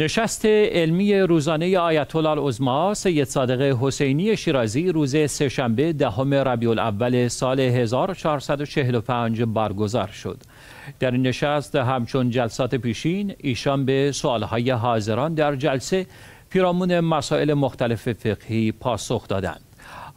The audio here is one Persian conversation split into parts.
نشست علمی روزانه آیت الله العظما سید صادق حسینی شیرازی روز سهشنبه دهم ربیع الاول سال 1445 برگزار شد. در این نشست همچون جلسات پیشین ایشان به سوالهای حاضران در جلسه پیرامون مسائل مختلف فقهی پاسخ دادند.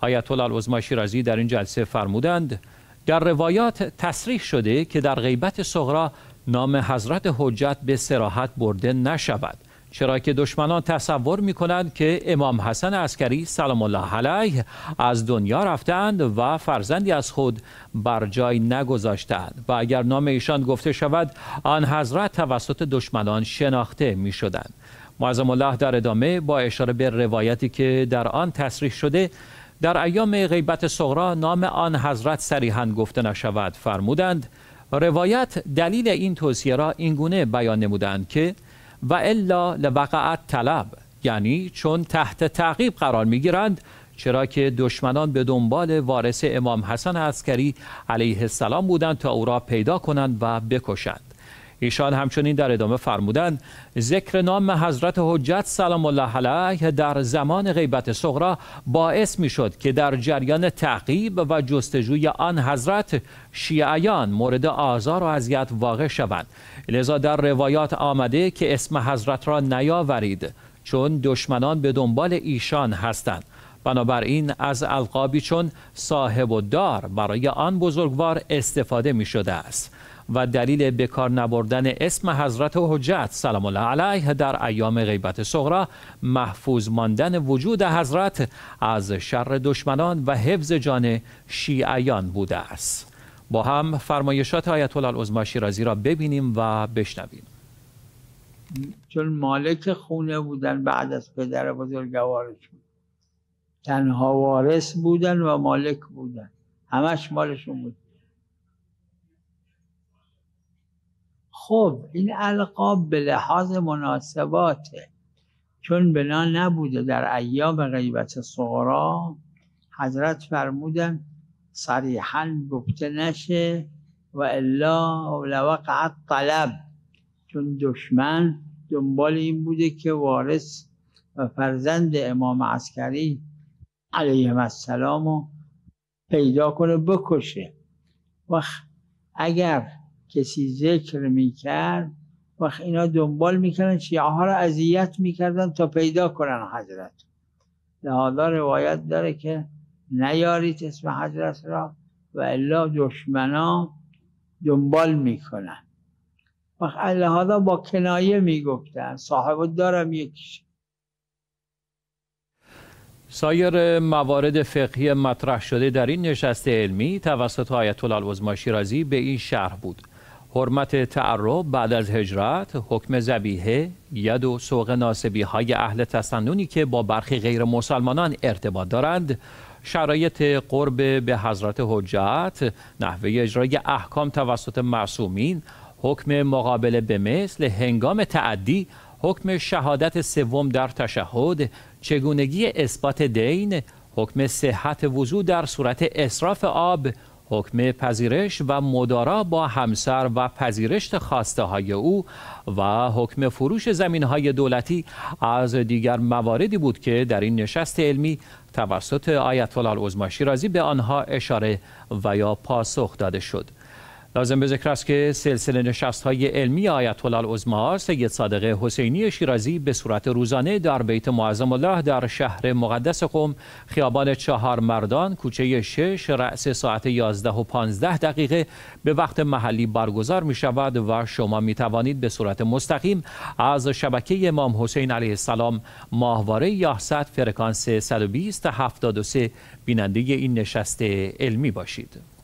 آیت الله العظما شیرازی در این جلسه فرمودند در روایات تصریح شده که در غیبت صغرا نام حضرت حجت به سراحت برده نشود چرا که دشمنان تصور می کنند که امام حسن عسکری سلام الله علیه از دنیا رفتند و فرزندی از خود بر جای نگذاشتند و اگر نام ایشان گفته شود آن حضرت توسط دشمنان شناخته می شدند معظم الله در ادامه با اشاره به روایتی که در آن تصریح شده در ایام غیبت صغرا نام آن حضرت صریحا گفته نشود فرمودند روایت دلیل این توصیه را اینگونه بیان نمودند که و الا لوقعت طلب یعنی چون تحت تعقیب قرار می گیرند چرا که دشمنان به دنبال وارث امام حسن عسکری علیه السلام بودند تا او را پیدا کنند و بکشند. ایشان همچنین در ادامه فرمودند ذکر نام حضرت حجت سلام الله علیه در زمان غیبت صغرا باعث می شد که در جریان تعقیب و جستجوی آن حضرت شیعیان مورد آزار و اذیت واقع شوند. لذا در روایات آمده که اسم حضرت را نیاورید چون دشمنان به دنبال ایشان هستند. بنابراین از القابی چون صاحب و دار برای آن بزرگوار استفاده می شده است. و دلیل بکار نبردن اسم حضرت حجت سلام الله علیه در ایام غیبت صغرا محفوظ ماندن وجود حضرت از شر دشمنان و حفظ جان شیعیان بوده است. با هم فرمایشات آیت الله العظما شیرازی را ببینیم و بشنویم. چون مالک خونه بودن بعد از پدر بزرگوارشون تنها وارث بودن و مالک بودن. همش مالشون بود. خب این القاب به لحاظ مناسباته. چون بنا نبوده در ایام غیبت صغرا حضرت فرمودن صریحا گفته نشه و الا لوقعت طلب چون دشمن دنبال این بوده که وارث و فرزند امام عسکری علیه السلام رو پیدا کنه بکشه. و اگر کسی ذکر می‌کرد و اینا دنبال می‌کردن شیعه ها را اذیت می‌کردن تا پیدا کنن حضرت. لحاظا روایت داره که نیارید اسم حضرت را و الا دشمنا دنبال می‌کنن. و لحاظا با کنایه می‌گفتن صاحب دارم یکیش سایر موارد فقهی مطرح شده در این نشست علمی توسط آیت الله العظما شیرازی به این شرح بود. حرمت تعرب بعد از هجرت حکم زبیحه ید و سوق ناسبی های اهل تسننی که با برخی غیر مسلمانان ارتباط دارند. شرایط قرب به حضرت حجت نحوه اجرای احکام توسط معصومین حکم مقابله به مثل هنگام تعدی حکم شهادت سوم در تشهد چگونگی اثبات دین حکم صحت وضوع در صورت اصراف آب حکم پذیرش و مدارا با همسر و پذیرش خواسته های او و حکم فروش زمین های دولتی از دیگر مواردی بود که در این نشست علمی توسط آیت الله العظما شیرازی به آنها اشاره و یا پاسخ داده شد. لازم به ذکر است که سلسله نشست های علمی آیت الله العظما سید صادق حسینی شیرازی به صورت روزانه در بیت معظم الله در شهر مقدس قم خیابان چهار مردان کوچه شش رأس ساعت 11 و 15 دقیقه به وقت محلی برگزار می شود و شما می توانید به صورت مستقیم از شبکه امام حسین علیه السلام ماهواره یاهصد فرکانس 120 73 بیننده این نشست علمی باشید.